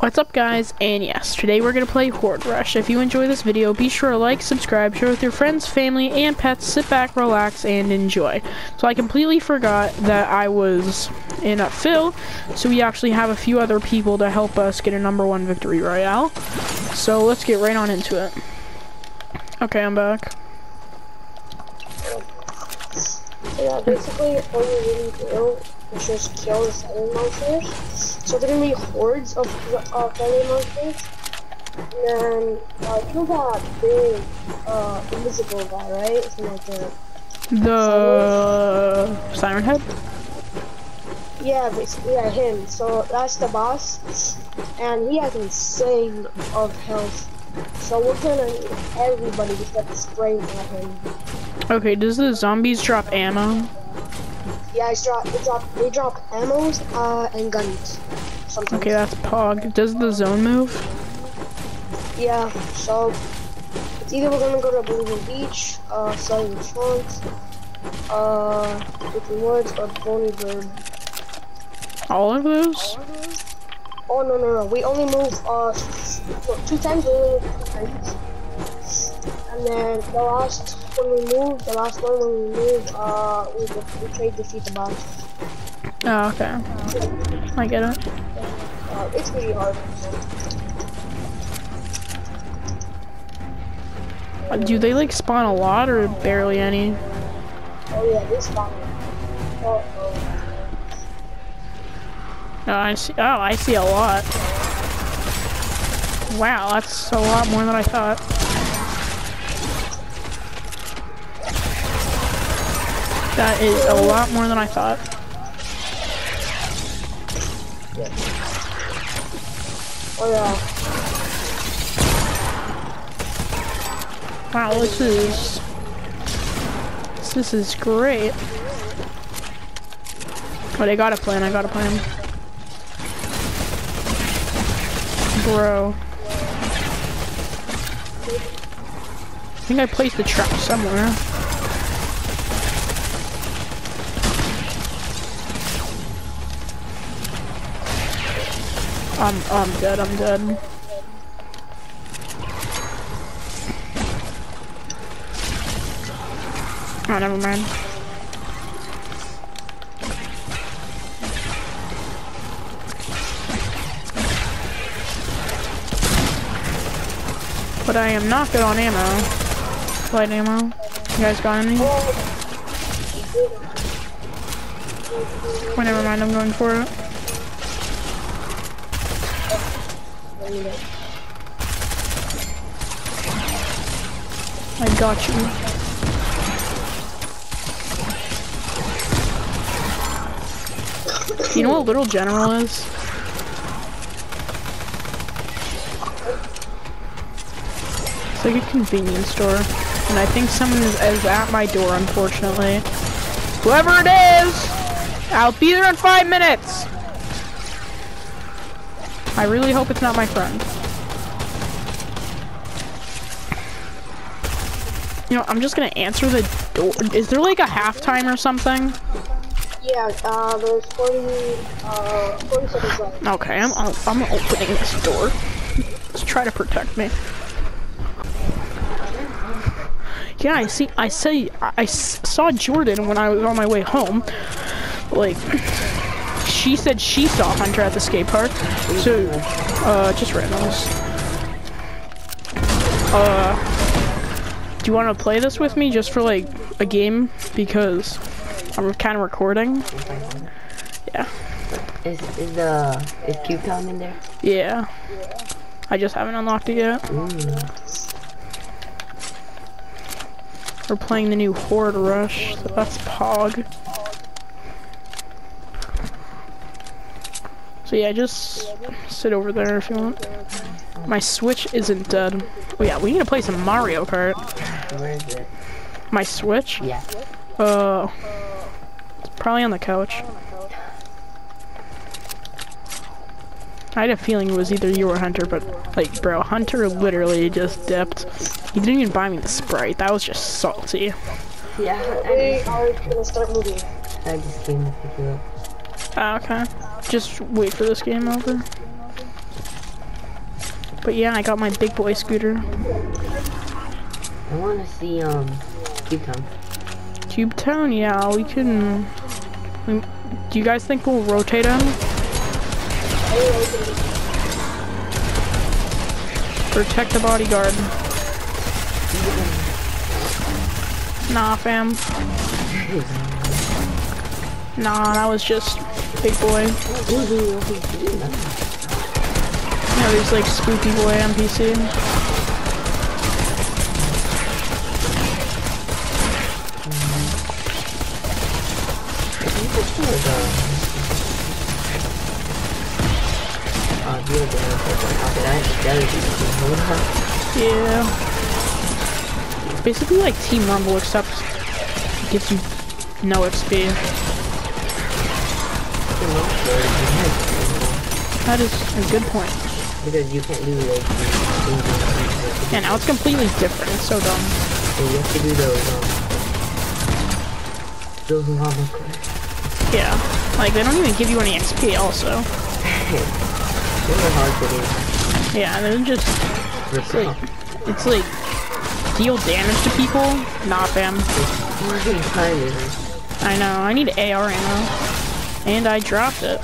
What's up guys, and yes, today we're going to play Horde Rush. If you enjoy this video, be sure to like, subscribe, share with your friends, family, and pets, sit back, relax, and enjoy. So I completely forgot that I was in a Phil, so we actually have a few other people to help us get a number one victory royale. So let's get right on into it. Okay, I'm back. Yeah, basically all you really do is just kill the feather monsters. So there are gonna be hordes of uh, feather monsters. And then, uh, you know that big, uh, invisible guy, right? Something like that. The Siren Head? Yeah, basically, yeah, him. So that's the boss. And he has insane of health. So we're gonna need everybody to start spraying at him. Okay, does the zombies drop ammo? Yeah, it's drop, they drop, they drop ammos, uh, and guns. Sometimes. Okay, that's Pog. Does the zone move? Yeah, so it's either we're gonna go to Bolivian Beach, uh, Southern Trunks, uh, Brooklyn Woods, or Boney Bird. All of those? Oh no no no, we only move uh two times. We only move two times. And then the last when we move, the last one when we move, uh, we we to defeat the boss. Oh, okay. I get it. Uh, it's really hard. Uh, Do they like spawn a lot or barely any? Oh yeah, this one. Oh, oh. Oh, I see. Oh, I see a lot. Wow, that's a lot more than I thought. That is a lot more than I thought. Oh yeah. Wow, this is this is great. But I got a plan. I got a plan. Bro. I think I placed the trap somewhere. I'm I'm dead, I'm dead. Oh, never mind. But I am not good on ammo. Light ammo. You guys got any? Oh, never mind, I'm going for it. Got you. You know what Little General is? It's like a convenience store. And I think someone is, is at my door, unfortunately. Whoever it is! I'll be there in five minutes! I really hope it's not my friend. You know, I'm just gonna answer the door. Is there like a halftime or something? Yeah, uh, there's 40, uh, 40 seconds left. Okay, I'm I'm opening this door. Let's try to protect me. Yeah, I see. I say I, saw Jordan when I was on my way home. Like, she said she saw Hunter at the skate park. So, uh, just randoms. Uh, do you want to play this with me just for like a game because I'm kind of recording? Yeah. Is is the is Cube Town in there? Yeah. I just haven't unlocked it yet. Mm. We're playing the new Horde Rush. So that's Pog. So yeah, just sit over there if you want. My Switch isn't dead. Oh yeah, we need to play some Mario Kart. Where is it? My Switch? Yeah. Uh, it's probably on the couch. I had a feeling it was either you or Hunter, but like, bro, Hunter literally just dipped. He didn't even buy me the Sprite. That was just salty. Yeah. We I, are gonna start moving. I just came to pick you up. Ah, okay. Just wait for this game over. But yeah, I got my big boy scooter. I want to see um Cube Town. Cube Town, yeah, we can. we- do you guys think we'll rotate him? Protect the bodyguard. Nah, fam. Nah, that was just big boy. No, he's like spooky boy I jelly Yeah. Basically like Team Rumble, except it gives you no XP. That is a good point. Because you can't do like Yeah, now it's completely different. It's so dumb. So you have to do those um those lava clips. Yeah. Like, they don't even give you any XP also. Are hard to Yeah, they're just, it's like, it's like, deal damage to people? Nah, fam. Fucking time is I know, I need AR ammo. And I dropped it.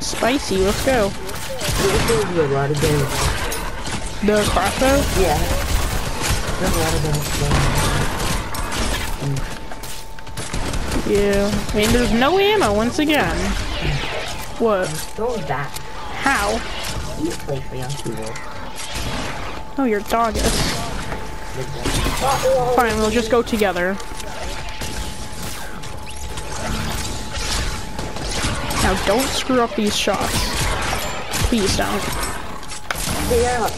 Spicy, let's go. The crossbow? Yeah. There's a lot of damage. Yeah. And there's no ammo once again. What? That. How? Oh, you're is. Fine, we'll just go together. Now don't screw up these shots. Please don't. Yeah.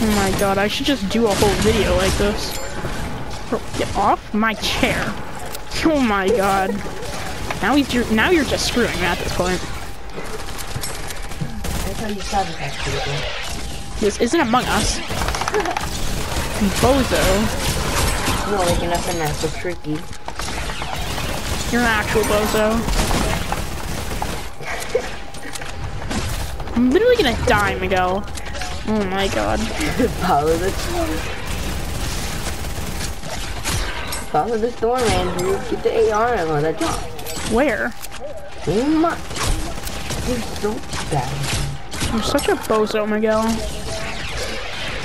Oh my god, I should just do a whole video like this. Get off my chair. Oh my god. Now he's now you're just screwing me at this point. This isn't Among Us. Bozo. No, like nothing that's so tricky. You're an actual bozo. I'm literally gonna die, Miguel. Oh my god. Follow the storm. Follow the storm, Andrew. Get the AR ammo. That's all. Where? Oh my. You're so bad. You're such a bozo, Miguel.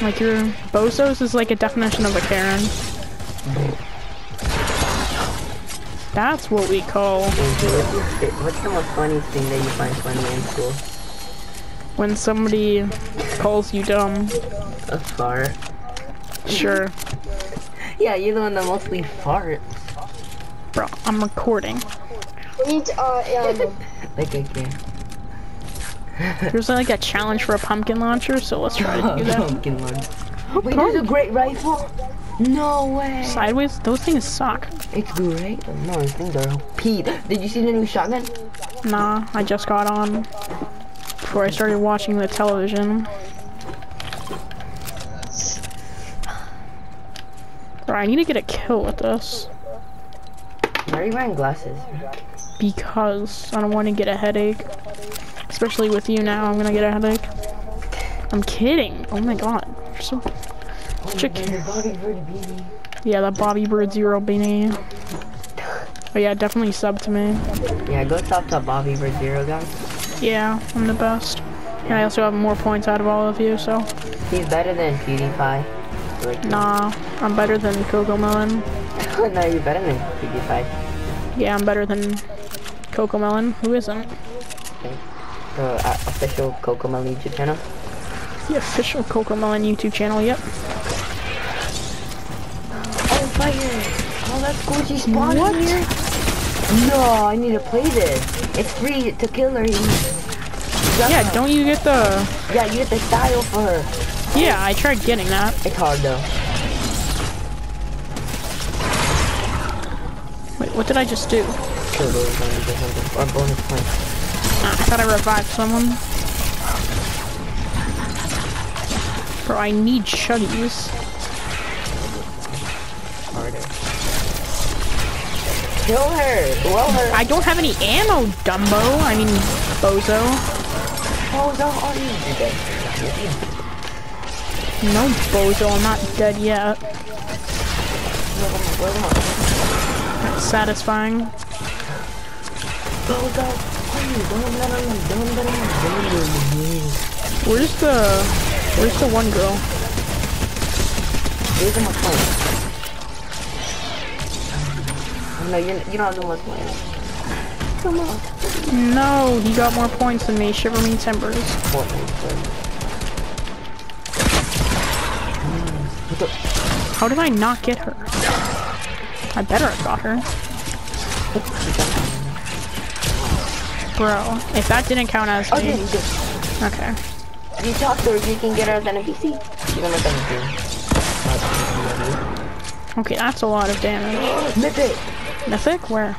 Like your bozos is like a definition of a Karen. That's what we call Andrew, what's, your, fa- the most funniest thing that you find funny in school? when somebody calls you dumb. A fart. Sure. Yeah, you're the one that mostly farts. Bro, I'm recording. We need to, uh, um, Like I. There's like a challenge for a pumpkin launcher, so let's try to do that. Pumpkin one. Wait, there's a great rifle? No way. Sideways? Those things suck. It's great. No, these things are OP. Did you see the new shotgun? Nah, I just got on before I started watching the television. Bro, I need to get a kill with this Why are you wearing glasses? because I don't want to get a headache. Especially with you now, I'm gonna get a headache. I'm kidding. Oh my god. You're so kid. Yeah, that Bobby Bird Zero beanie. Oh yeah, definitely sub to me. Yeah, go top to Bobby Bird zero guys. Yeah, I'm the best. And I also have more points out of all of you, so. He's better than PewDiePie. Like, Nah, I'm better than Coco Melon. no, you're better than PewDiePie. Yeah, I'm better than Coco Melon. Who isn't? The uh, official Coco Melon YouTube channel. The official Coco Melon YouTube channel, yep. She spawned What? here. No, I need to play this. It's free to kill her. Yeah, don't you get the... Yeah, you get the style for her. Yeah, I tried getting that. It's hard though. Wait, what did I just do? Kill those zombies or something. Or bonus points. Ah, I thought I revived someone. Bro, I need chuggies. Kill her. Blow her. I don't have any ammo, Dumbo. I mean, Bozo. Bozo, no. Oh, you dead. No, Bozo, I'm not dead yet. Blow them up. That's satisfying. Go, go. Please, don't let them, don't. Where's the, where's the one girl? Give them a point. No, you're, you don't have no much points. Come on. No, he got more points than me. Shiver me timbers. Four points. How did I not get her? I better have got her. Bro, if that didn't count as me. yeah, you did. Okay. You talk to her, you can get her as an NPC. You don't let them Okay, that's a lot of damage. do. Mythic! Mythic? Where?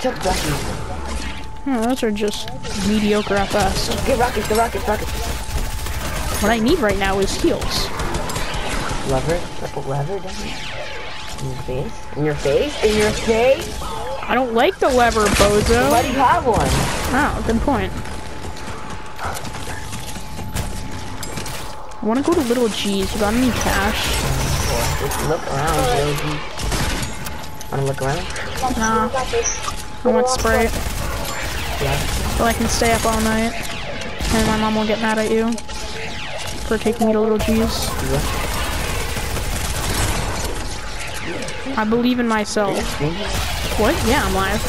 Chuck. Oh, those are just mediocre at best. Get rockets, get rockets, rockets. What I need right now is heals. Lever, triple lever, doesn't? In your face? In your face? In your face? I don't like the lever, bozo. Why do you have one? Oh, good point. I want to go to Little G's. You got any cash? Just look around, baby. Wanna look around? Nah, I want Sprite. Yeah. So I can stay up all night. And my mom will get mad at you for taking me to Little G's. I believe in myself. What? Yeah, I'm live.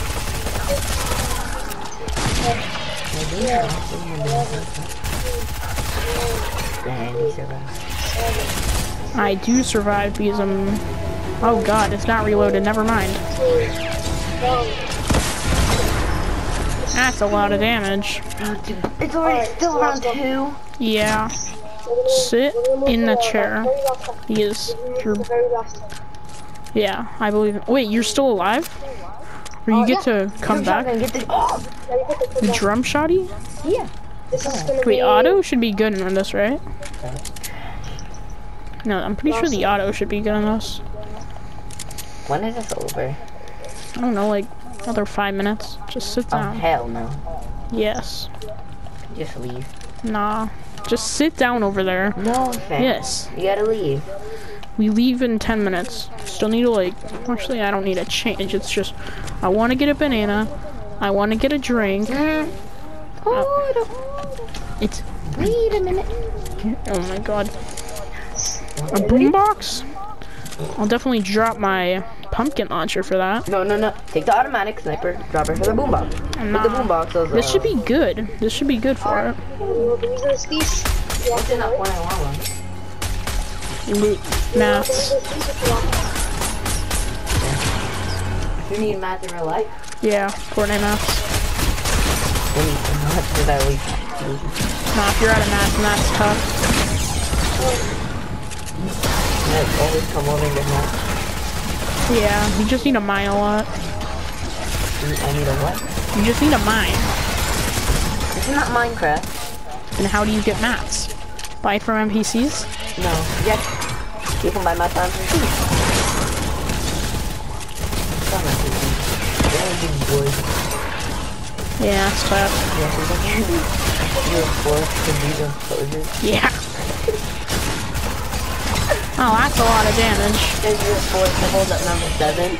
And he survived. I do survive because I'm... Oh god, it's not reloaded. Never mind. That's a lot of damage. It's already still around two. Yeah. Sit in the chair. He is. You're, The very last time. yeah, I believe. Wait, you're still alive? Or you get to come back? The, Now you get the The drum shotty? yeah. This is gonna Wait, auto should be good on this, right? No, I'm pretty sure the auto should be good on this. When is this over? I don't know, like another five minutes. Just sit down. Oh, down. hell no. Yes. Just leave. Nah. Just sit down over there. No, fam. Yes. You gotta leave. We leave in 10 minutes. Still need to like, actually I don't need a change. It's just, I want to get a banana. I want to get a drink. Oh, It's, wait a minute. oh my god. A boombox? I'll definitely drop my pumpkin launcher for that. No, no, no. Take the automatic sniper, drop it for the boombox. Nah. With the boombox, This should be good. This should be good for it. These are these. You not one I want one. Loot mats. These are these if you want. If you need math in real life, Yeah, Fortnite mats. can not for that. Nah, if you're out of mats, and that's tough. Yeah, always come over and get math. Yeah, you just need to mine a lot. I need a what? You just need to mine. Is not that Minecraft. And how do you get mats? Buy it from NPCs? No. Yes. You can buy math on PC. It's on my PC. Very big boy. Yeah, it's tough. Like you're forced to do the. Yeah. Oh, that's a lot of damage. Then you're forced to hold up number seven.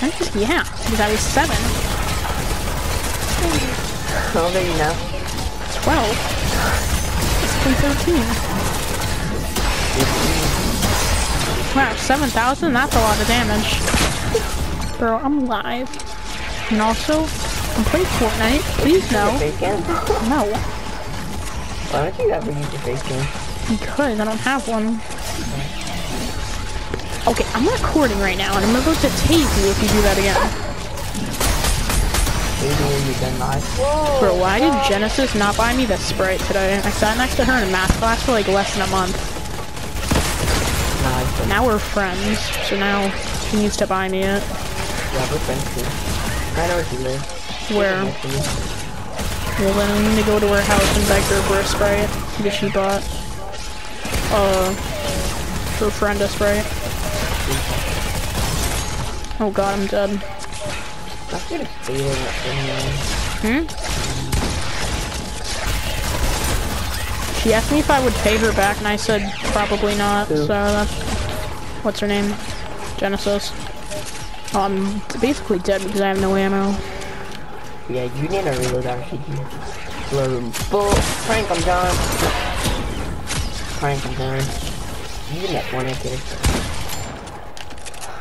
That's- Yeah, because I was 7. How old are you now? 12. It's been 13. Wow, 7,000? That's a lot of damage. Bro, I'm live. And also, I'm playing Fortnite. Please no. No. Why don't you ever use your face cam? Because I don't have one. Okay, I'm recording right now, and I'm about to tase you if you do that again. Maybe when you're done live. Bro, why did Genesis not buy me the Sprite today? I sat next to her in math class for like less than a month. Nah. Now we're friends, so now she needs to buy me it. Yeah, we're friends too. I know where you live. Where? Next to you. Well, then I need to go to her house and beg her for a Sprite that she bought, uh, her friend a Sprite. Oh god, I'm dead. I'm scared of stealing it from Hmm? She asked me if I would pay her back, and I said probably not. Who? So that's what's her name, Genesis. Oh, I'm basically dead because I have no ammo. Yeah, you need a reload RPG. Bull, prank, I'm done. Prank, I'm done. You can get one I get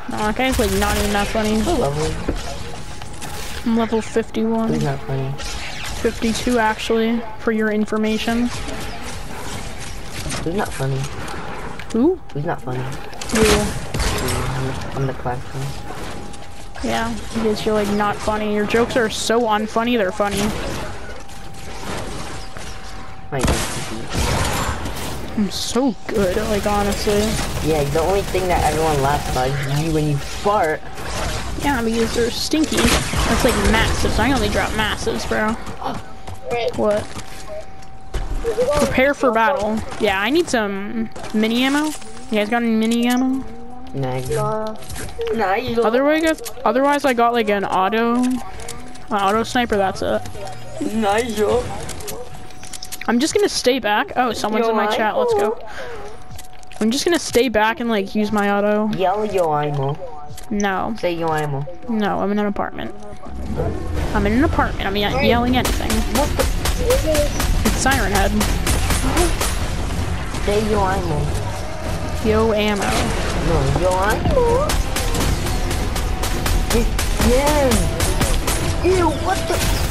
No, that guy's like not even that funny. So lovely. I'm level 51, Who's not funny? 52 actually, for your information. Who's not funny? Who? Who's not funny? You. I'm the, I'm the class one. Yeah, because you're like not funny. Your jokes are so unfunny, they're funny. I'm so good, like honestly. Yeah, the only thing that everyone laughs about is you when you fart. Yeah, because they're stinky. That's like massives. I only drop massives, bro. What? Prepare for battle. Yeah, I need some mini ammo. You guys got any mini ammo? Nice. Uh, Nice. Otherwise, otherwise I got like an auto, an auto sniper. That's it. Nice, yo. I'm just gonna stay back. Oh, someone's Yo, in my chat. Let's go. I'm just gonna stay back and like use my auto. Yell yo imo. No, Say yo imo. no, I'm in an apartment. I'm in an apartment. I'm ye- yelling anything. What the? It's Siren Head. Say yo imo. Yo ammo. No, yo imo. Yeah. Ew, what the?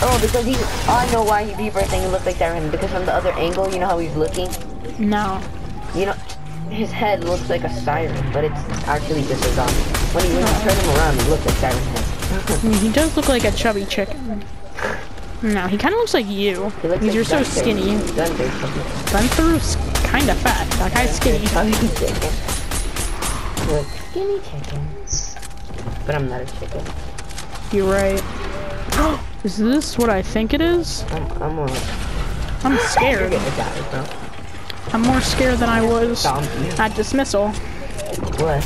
Oh, because he, I know why he beeper thing looked like that him. Because from the other angle, you know how he's looking? No. You know, his head looks like a siren, but it's actually just a zombie. When you, when you turn him around, he looks like Siren Head. Mm, he does look like a chubby chicken. No, he kind of looks like you. He looks Because like you're so skinny. Gunther. Gunther's kind of fat. That guy's skinny. Look, skinny chicken. But I'm not a chicken. You're right. is this what I think it is? I'm, I'm a, I'm scared. die. I'm more scared than I was at dismissal. What?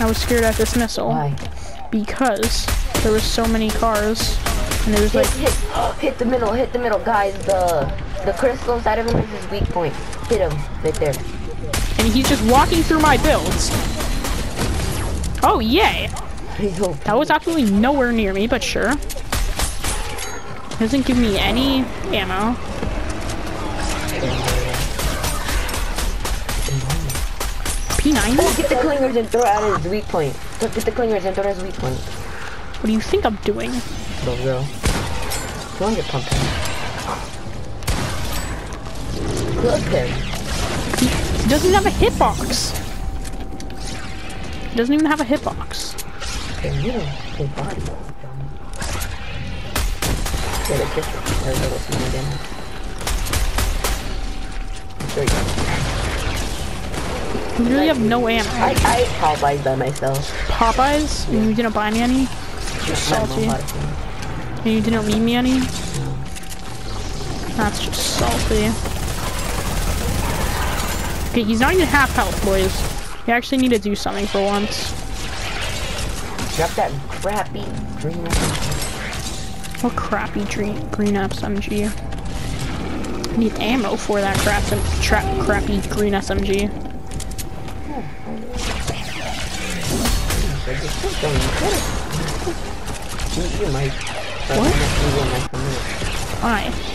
I was scared at dismissal Why? because there was so many cars and it was Hit, like hit, hit the middle, hit the middle, guys. The the crystal side of him is his weak point. Hit him, right there. and he's just walking through my builds. Oh yay! That was absolutely nowhere near me, but sure. Doesn't give me any ammo. P90? Oh, get the clingers and throw it at his weak point. Get the clingers and throw it at his weak point. What do you think I'm doing? Don't go. Don't get pumped. Look him. He doesn't have a hitbox. He doesn't even have a hitbox. Okay, you don't play body. Dumb. Get it, get it. There's a again. There you go. You really have no ammo. I, I ate Popeyes by myself. Popeyes? And you didn't buy me any? Just salty. bought it for me. And you didn't leave me any? That's just salty. Okay, he's not even half health, boys. You actually need to do something for once. Drop that crappy green What crappy green, green SMG? I need ammo for that crap, crappy green SMG. You, you might. What? What? Why?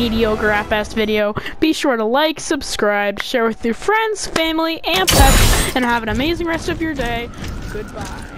Mediocre at best video. Be sure to like, subscribe, share with your friends, family, and pets, and have an amazing rest of your day. Goodbye.